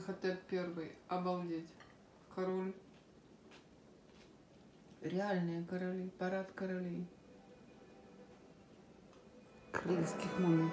Аминхотеп первый. Обалдеть. Король. Реальные короли. Парад королей. крыльских мумий.